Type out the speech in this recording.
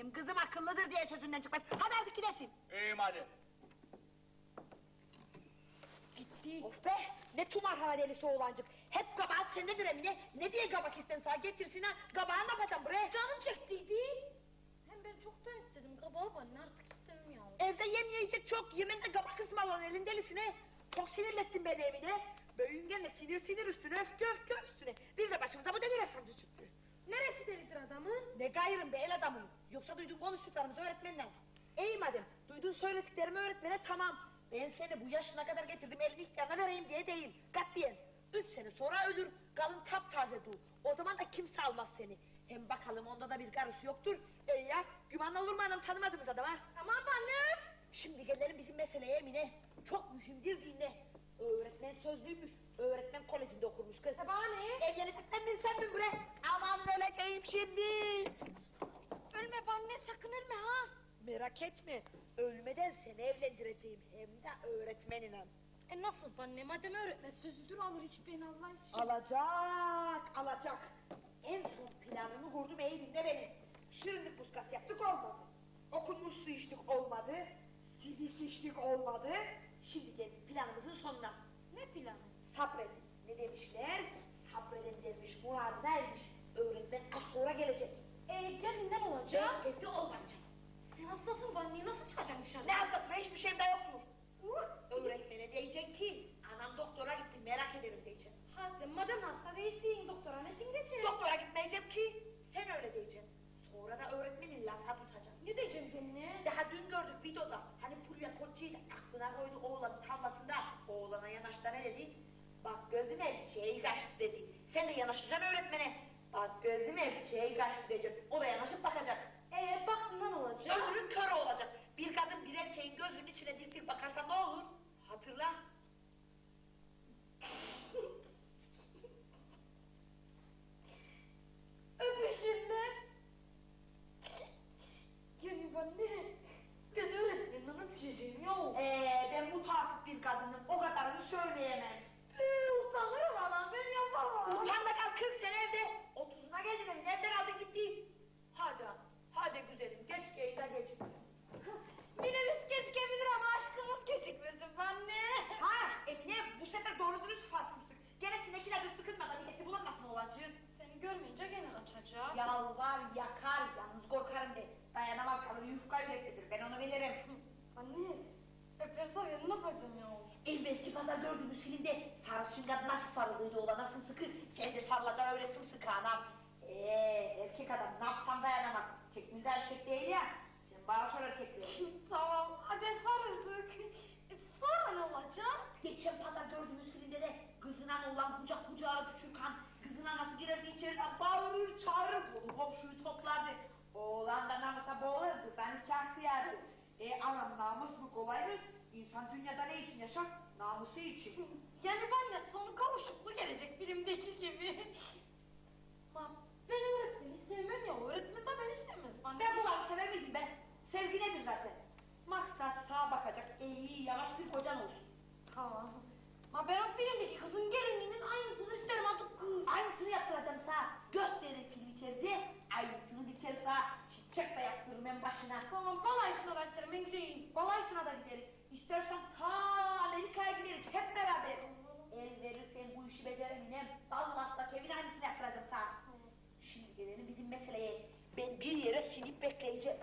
Benim kızım akıllıdır diye sözünden çıkmaz. Hadi artık gidesin. İyiyim hadi. Gitti. Of be ne tumarhane delisi oğlancık. Hep kabahat sendedir Emine. Ne diye kabak isten sağ getirsin ha. Kabağı ne yapacağım buraya? Canım çektiydi. Hem ben çoktan istedim kabağı bana artık istemiyorum. Evde yem yiyecek çok. Yeminle kabak ısmarlan elin delisine. Çok sinirlettin beni Emine. Böyüngenle sinir sinir üstüne öfke öfke üstüne. Bir de başımıza bu deli efendi çıktı. Neresi delidir adamın? Ne gayrım be el adamıyım. Duydun konuştuklarımızı öğretmenden. Ey madem duydun söylediklerimi öğretmene tamam. Ben seni bu yaşına kadar getirdim elini ihtiyarına vereyim diye değil. Katiyen. Üç sene sonra ölür. Kalın taptaze dur. O zaman da kimse almaz seni. Hem bakalım onda da bir karısı yoktur. E ya güman olur mu anam tanımadığımız adam ha? Aman annem. Şimdi gelelim bizim meseleye Emine. Çok mühimdir dinle. Öğretmen sözlüymüş. Öğretmen kolejinde okurmuş kız. Bana ne? Evleneceksen mi sen mi bre? Aman öleceğim şimdi. Ölme be anne sakın ölme ha. Merak etme. Ölmeden seni evlendireceğim. Hem de öğretmenine. E nasıl anne madem öğretmen sözüdür alır hiç beni Allah için. Alacak, alacak. En son planımı kurdum ey dinle beni. Şirinlik puskas yaptık olmadı. Okunmuş su içtik olmadı. Sidik içtik olmadı. Şimdi geldik planımızın sonuna. Ne planı? Sabredin. Ne demişler? Sabredin demiş, muradına ermiş. Gelin ne olacak? Evde olmayacak. Sen hastasın be anne nasıl çıkacaksın dışarı? Ne hastasına hiçbir şeyim de yoktur. Uh. Öğretmene diyecek ki anam doktora gitti merak ederim diyecek. Ha sen madem hasta değilsin doktora ne için geçer? Doktora gitmeyeceğim ki sen öyle diyeceksin. Sonra da öğretmenin lafa tutacak. Ne diyeceğim benimle? Daha dün gördük videoda. Hani Fulya Koçyiğit aklına koydu oğlanın tavlasında. Oğlana yanaştı ne dedi? Bak gözüme şey kaçtı dedi. Sen de yanaşacaksın öğretmene. Gözüme bir şey kaçtı diyecek. O da yanaşıp bakacak. E baktığında ne olacak? Gözünün körü olacak. Bir kadın bir erkeğin gözünün içine dik dik bakarsa ne olur? Hatırla. Yalvar yakar yalnız korkarım de. Dayanamaz kalır yufka yüreklidir ben onu bilirim. Anne öpersen ne yapacağım ya? Evvelki pazar gördüğümüz filmde sarışın kadın nasıl sarılıydı oğlan nasıl sıkı. Sen de sarılacaksın öyle sımsıkı anam. Eee erkek adam ne yapsan dayanamaz. Tekniğinde erkek değil ya. Sen bana sonra çekiyorsun. tamam hadi sarıldık. E, sonra ne olacak? Geçen pazar gördüğümüz filmde de kızına olan kucak kucağa öpüşürken kızına nasıl girerdi içeriden bağırır çağırır kolu komşuyu toplardı. Oğlan da namusa boğulur kızdan nikah kıyardı. E anam namus mu kolay mı? İnsan dünyada ne için yaşar? Namusu için. Yani ben de sonu kavuşuklu gelecek filmdeki gibi. Ma ben öğretmeni sevmem ya. Öğretmen de beni sevmez. Anne. Ben bu lafı sever miydim ben? Sevgi nedir zaten? Maksat sağa bakacak, eğri yavaş bir kocan olsun. Tamam. Ma ben o filmdeki kızın gelinliğinin aynısını isterim artık kız. Aynısını yaptıracağım sana. Gösterin film içeride, aynısını diker sana. Çiçek de yaptırırım en başına. Tamam balaysına da isterim ben gideyim. Balaysına da gideriz. İstersen ta Amerika'ya gideriz hep beraber. El verirsen bu işi becereminem. Dallas'ta Kevin aynısını yaptıracağım sana. Şimdi gelelim bizim meseleye. Ben bir yere sinip bekleyeceğim.